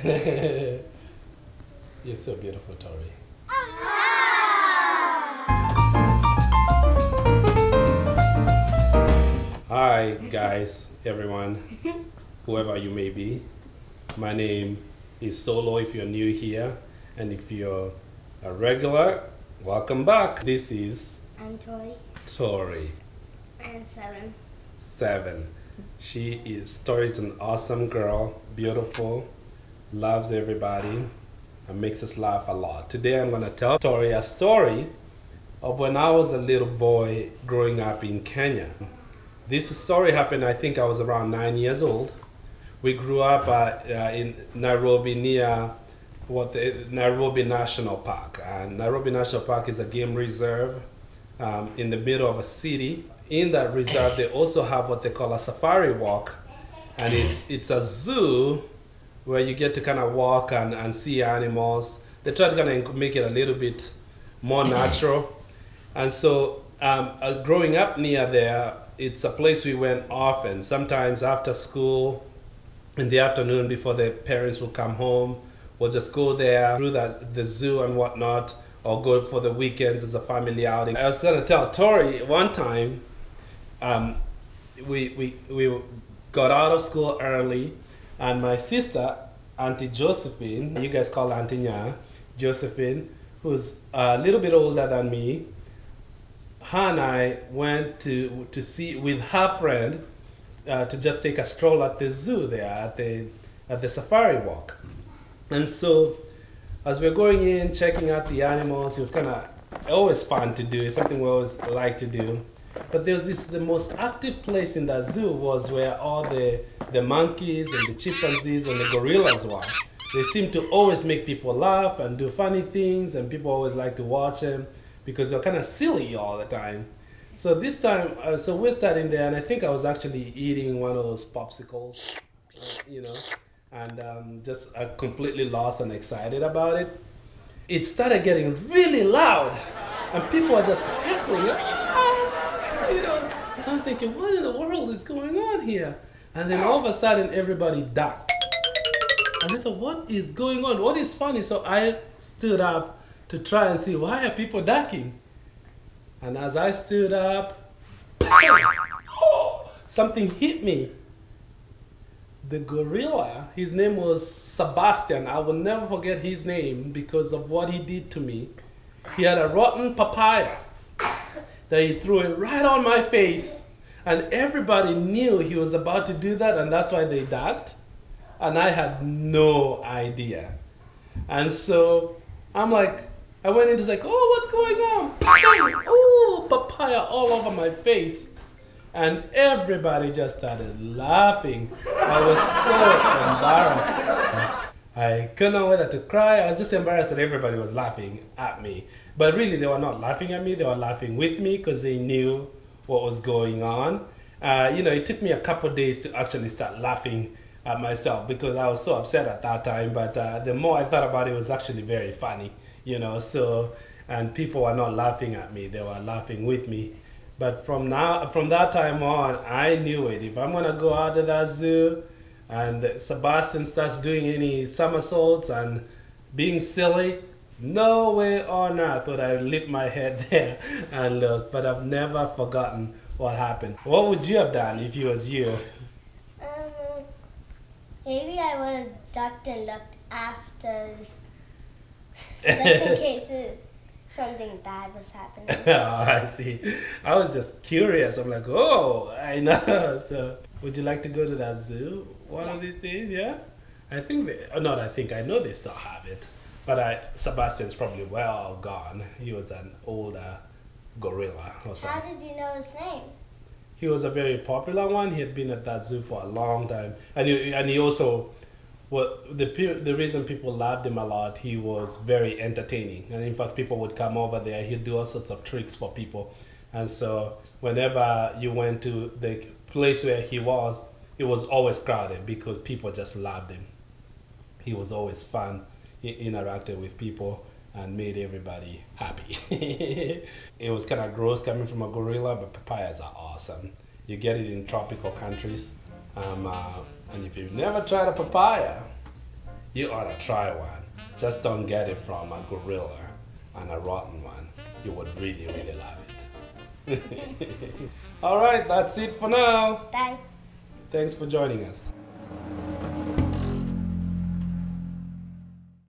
You're so beautiful, Tori. Hi, guys, everyone, whoever you may be. My name is Solo if you're new here, and if you're a regular, welcome back. This is I'm Tori. Tori, And seven. seven. She is Tori's an awesome girl, beautiful, loves everybody, and makes us laugh a lot. Today I'm gonna tell Tori a story of when I was a little boy growing up in Kenya. This story happened, I think I was around nine years old. We grew up uh, uh, in Nairobi near what the Nairobi National Park. And Nairobi National Park is a game reserve um, in the middle of a city. In that reserve, they also have what they call a safari walk, and it's it's a zoo where you get to kind of walk and, and see animals. They try to kind of make it a little bit more natural. And so, um, uh, growing up near there, it's a place we went often. Sometimes after school, in the afternoon before the parents will come home, we'll just go there through the, the zoo and whatnot, or go for the weekends as a family outing. I was gonna tell Tori one time, um, we, we, we got out of school early, and my sister, Auntie Josephine, you guys call Auntie Nya, Josephine, who's a little bit older than me, her and I went to to see with her friend uh, to just take a stroll at the zoo there at the at the safari walk, and so as we're going in checking out the animals, it was kind of always fun to do. It's something we always like to do. But there's this the most active place in the zoo was where all the the monkeys and the chimpanzees and the gorillas were. They seem to always make people laugh and do funny things, and people always like to watch them because they're kind of silly all the time. So this time, uh, so we're starting there, and I think I was actually eating one of those popsicles, uh, you know, and um, just uh, completely lost and excited about it. It started getting really loud, and people are just heckling. I'm thinking, what in the world is going on here? And then all of a sudden, everybody ducked. And I thought, what is going on? What is funny? So I stood up to try and see why are people ducking. And as I stood up, something hit me. The gorilla, his name was Sebastian. I will never forget his name because of what he did to me. He had a rotten papaya he threw it right on my face. And everybody knew he was about to do that, and that's why they ducked. And I had no idea. And so I'm like, I went in just like, oh, what's going on? Oh, papaya all over my face. And everybody just started laughing. I was so embarrassed. I couldn't know whether to cry. I was just embarrassed that everybody was laughing at me. But really, they were not laughing at me. They were laughing with me because they knew what was going on. Uh, you know, it took me a couple days to actually start laughing at myself because I was so upset at that time. But uh, the more I thought about it, it was actually very funny, you know. So, and people were not laughing at me; they were laughing with me. But from now, from that time on, I knew it. If I'm gonna go out to that zoo, and Sebastian starts doing any somersaults and being silly, no way on earth would I lift my head there and look. But I've never forgotten what happened. What would you have done if it was you? Um, maybe I would have ducked and looked after, just in case something bad was happening. oh, I see. I was just curious. I'm like, oh, I know. So, would you like to go to that zoo one of these days? Yeah. I think they. Oh, not. I think I know they still have it, but I Sebastian's probably well gone. He was an older gorilla or something. How did you know his name? He was a very popular one. He had been at that zoo for a long time, and he and he also. Well, the the reason people loved him a lot, he was very entertaining, and in fact, people would come over there. He'd do all sorts of tricks for people, and so whenever you went to the place where he was, it was always crowded because people just loved him. He was always fun, he interacted with people, and made everybody happy. it was kind of gross coming from a gorilla, but papayas are awesome. You get it in tropical countries. Um, uh, and if you've never tried a papaya, You ought to try one. Just don't get it from a gorilla and a rotten one. You would really, really love it. All right, that's it for now. Bye. Thanks for joining us.